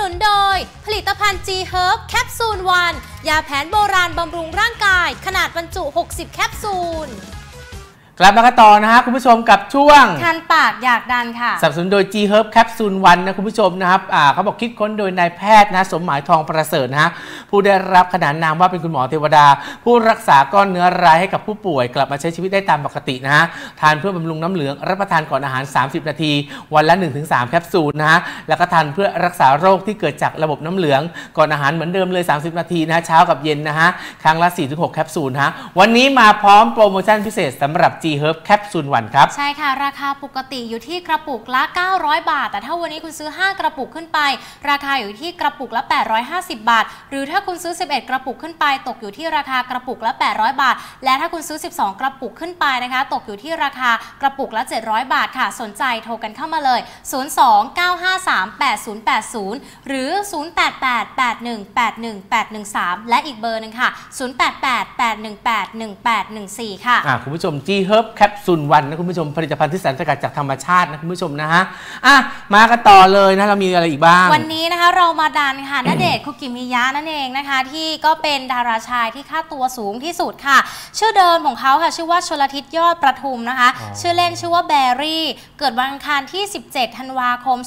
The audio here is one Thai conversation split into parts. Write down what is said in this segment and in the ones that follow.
นุนโดย ผลิตภัณฑ์ G Herb แคปซูลวันยาแผนโบราณบำรุงร่างกาย ขนาดบรรจุ 60 แคปซูล กลับมากันต่อนะฮะคุณผู้ชมกับช่วงคันปากอยากดันค่ะสนับสนุนโดย G Herb Capsule 1นะคุณผู้ชมนะครับอ่าเขาบอกคิดค้นโดยนายแพทย์นะสมหมายทองประเสริฐนะฮะผู้ได้รับขนานนามว่าเป็นคุณหมอเทวดา ผู้รักษาก้อนเนื้อร้ายให้กับผู้ป่วย กลับมาใช้ชีวิตได้ตามปกตินะฮะทานเพื่อบำรุงน้ำเหลืองรับประทานก่อนอาหาร 30 นาที วันละ 1-3 แคปซูลนะฮะแล้วก็ทานเพื่อรักษาโรคที่เกิดจากระบบน้ำเหลือง ก่อนอาหารเหมือนเดิมเลย 30 นาทีนะฮะเช้ากับเย็นนะฮะครั้งละ 4-6 แคปซูลนะฮะวันนี้มาพร้อมโปรโมชั่นพิเศษสำหรับ G Herb Capsule 1ครับ ใช่ค่ะ ราคาปกติอยู่ที่กระปุกละ 900 บาท แต่ถ้าวันนี้คุณซื้อ 5 กระปุกขึ้นไป ราคาอยู่ที่กระปุกละ 850 บาท หรือถ้าคุณซื้อ 11 กระปุกขึ้นไป ตกอยู่ที่ราคากระปุกละ 800 บาท และถ้าคุณซื้อ 12 กระปุกขึ้นไปนะคะ ตกอยู่ที่ราคากระปุกละ 700 บาทค่ะ สนใจโทรกันเข้ามาเลย 02-953-8080 หรือ 0888181813 และอีกเบอร์หนึ่งค่ะ 0888181814 ค่ะอะคุณผู้ชม G Herb Capsule 1นะคุณผู้ชมผลิตภัณฑ์ที่สารสกัดจากธรรมชาตินะคุณผู้ชมนะฮะอะมากันต่อเลยนะเรามีอะไรอีกบ้าง วันนี้นะคะเรามาดันค่ะณเดชน์คุกิมิยะนั่นเองนะคะ ที่ก็เป็นดาราชายที่ค่าตัวสูงที่สุดค่ะ ชื่อเดิมของเขาค่ะชื่อว่าชลทิศยอดประทุมนะคะอ๋อชื่อเล่นชื่อว่าแบรี่ เกิดวันอังคารที่ 17 ธันวาคม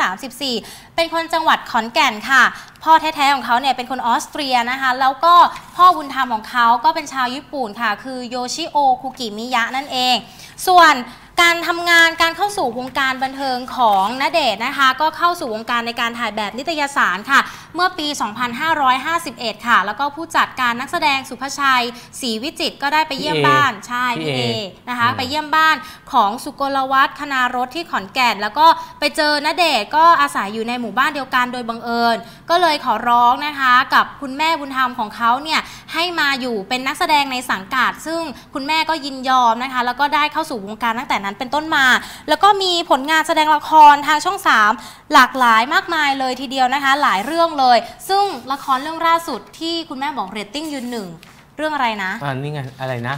2534 เป็นคนจังหวัดขอนแก่นค่ะ พ่อแท้ๆของเขาเนี่ยเป็นคนออสเตรียนะคะ แล้วก็พ่อบุญธรรมของเขาก็เป็นชาวญี่ปุ่นค่ะ คือโยชิโอคุกิมิยะนั่นเอง ส่วนการทำงานการเข้าสู่วงการบันเทิงของณเดชน์นะคะ ก็เข้าสู่วงการในการถ่ายแบบนิตยสารค่ะเมื่อปี 2551 ค่ะ แล้วก็ผู้จัดการนักแสดงสุภชัยศรีวิจิตรก็ได้ไปเยี่ยมพี่เอบ้านใช่พี่พี่เอเอนะคะอืมไปเยี่ยมบ้านของสุกลวัฒน์คณารถที่ขอนแก่น แล้วก็ไปเจอณเดชน์ก็อาศัยอยู่ในหมู่บ้านเดียวกันโดยบังเอิญ ก็เลยขอร้องนะคะกับคุณแม่บุญธรรมของเขาเนี่ยให้มาอยู่เป็นนักแสดงในสังกัด ซึ่งคุณแม่ก็ยินยอมนะคะ แล้วก็ได้เข้าสู่วงการตั้งแต่นั้นเป็นต้นมา แล้วก็มีผลงานแสดงละครทางช่อง 3 หลากหลายมากมายเลยทีเดียวนะคะ หลายเรื่องเลย ซึ่งละครเรื่องล่าสุดที่คุณแม่บอกเรตติ้งยืนหนึ่งเรื่องอะไรนะอ่านี่ไงอะไรนะ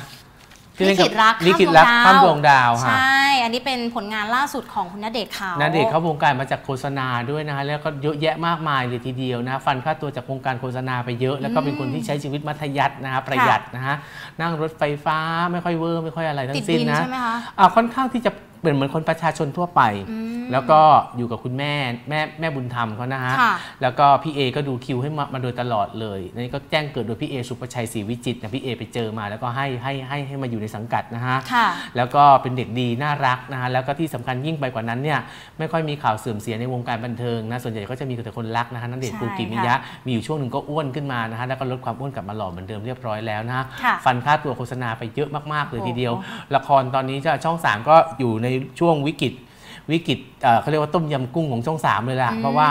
ลิขิตรักลิขิตรักข้ามดวงดาวใชฮะอันนี้เป็นผลงานล่าสุดของคุณณเดชน์เขา ณเดชน์เข้าวงการมาจากโฆษณาด้วยนะฮะแล้วก็เยอะแยะมากมายเลยทีเดียวนะฟันค่าตัวจากวงการโฆษณาไปเยอะ แล้วก็เป็นคนที่ใช้ชีวิตมัธยัสถ์นะฮะประหยัดนะฮะนั่งรถไฟฟ้าไม่ค่อยเวอร์ไม่ค่อยอะไรทั้งสิ้นติดดินนะใช่ไหมคะอ่าค่อนข้างที่จะ เป็นเหมือนคนประชาชนทั่วไปอืมแล้วก็อยู่กับคุณแม่แม่แม่บุญธรรมเขานะฮะค่ะแล้วก็พี่เอก็ดูคิวให้มามาโดยตลอดเลยนี่ก็แจ้งเกิดโดยพี่เอสุประชัยศรีวิจิตรนะพี่เอไปเจอมาแล้วก็ให้ให้ให้ให้มาอยู่ในสังกัดนะฮะค่ะแล้วก็เป็นเด็กดีน่ารักนะฮะ แล้วก็ที่สำคัญยิ่งไปกว่านั้นเนี่ยไม่ค่อยมีข่าวเสื่อมเสียในวงการบันเทิงนะส่วนใหญ่ก็จะมีแต่คนรักนะฮะนั่นเด็กใช่ปูกิมิยะมีอยู่ช่วงหนึ่งก็อ้วนขึ้นมานะฮะแล้วก็ลดความอ้วนกลับมาหล่อเหมือนเดิมเรียบร้อยแล้วนะฮะค่ะฟันค่าตัวโฆษณาไปเยอะมากๆเลยทีเดียวโอ้โหละครตอนนี้จะช่อง3ก็อยู่ในช่วงวิกฤตวิกฤตเอ่อเขาเรียกว่าต้มยำกุ้งของช่อง3เลยล่ะอืมเพราะว่า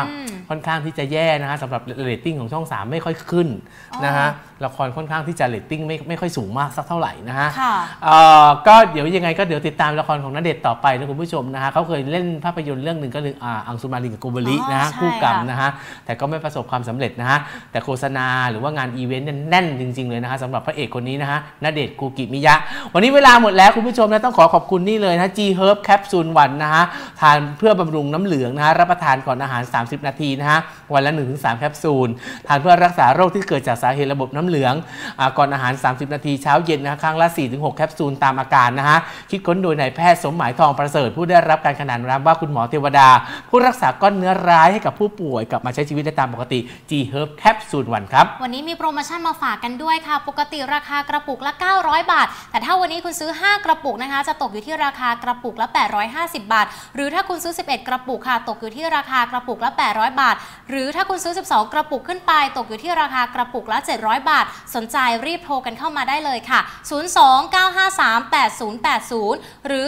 ค่อนข้างที่จะแย่นะฮะสำหรับเรตติ้งของช่อง 3 ไม่ค่อยขึ้นอ๋อนะฮะละครค่อนข้างที่จะเรตติ้งไม่ไม่ค่อยสูงมากสักเท่าไหร่นะฮะค่ะเอ่อก็เดี๋ยวยังไงก็เดี๋ยวติดตามละครของณเดชน์ต่อไปนะคุณผู้ชมนะฮะเขาเคยเล่นภาพยนตร์เรื่องหนึ่งก็คืออ่าอังสุมารินกับโกโบริอ๋อนะฮะใช่คู่กรรมค่ะนะฮะแต่ก็ไม่ประสบความสำเร็จนะฮะแต่โฆษณาหรือว่างานอีเวนต์เนี่ยแน่นจริง ๆ เลยนะฮะสำหรับพระเอกคนนี้นะฮะณเดชน์กูกิมิยะ วันนี้เวลาหมดแล้วคุณผู้ชมนะต้องขอขอบคุณนี่เลยนะ G Herb Capsule 1นะฮะทานเพื่อบำรุงน้ำเหลืองนะฮะรับประทานก่อนอาหาร 30 นาทีนะฮะ วันละ 1-3 แคปซูล ทานเพื่อรักษาโรคที่เกิดจากสาเหตุระบบน้ำเหลืองอก่อนอาหาร 30 นาทีเช้าเย็นนะครั้งละ 4-6 แคปซูลตามอาการนะฮะ คิดค้นโดยนายแพทย์สมหมายทองประเสริฐผู้ได้รับการขนานนามว่าคุณหมอเทวดา ผู้รักษาก้อนเนื้อร้ายให้กับผู้ป่วยกลับมาใช้ชีวิตได้ตามปกติ G Herb Capsule 1ครับ วันนี้มีโปรโมชั่นมาฝากกันด้วยค่ะ ปกติราคากระปุกละ 900 บาท แต่ถ้าวันนี้คุณซื้อ 5 กระปุกนะคะ จะตกอยู่ที่ราคากระปุกละ 850 บาท หรือถ้าคุณซื้อ 11 กระปุกค่ะ ตกอยู่ที่ราคากระปุกละ 800 บาท หรือถ้าคุณซื้อ 12 กระปุกขึ้นไป ตกอยู่ที่ราคากระปุกละ 700 บาท สนใจรีบโทรกันเข้ามาได้เลยค่ะ 029538080 หรือ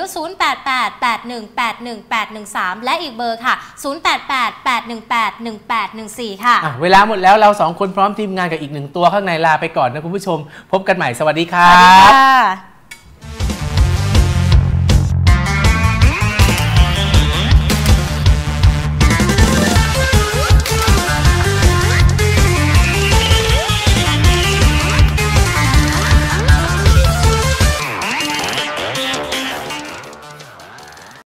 0888181813 และอีกเบอร์ค่ะ 0888181814 ค่ะอะเวลาหมดแล้วเราสองคนพร้อมทีมงานกับอีกหนึ่งตัวข้างในลาไปก่อนนะคุณผู้ชม พบกันใหม่สวัสดีครัสวัสดีบค่ะ